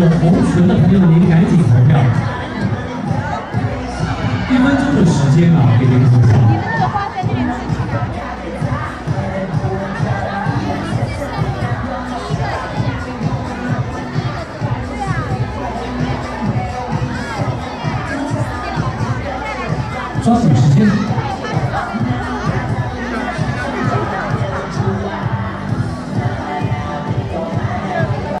有同学的朋友，您赶紧投票。一分钟的时间啊，给您投票。你们？抓紧时间。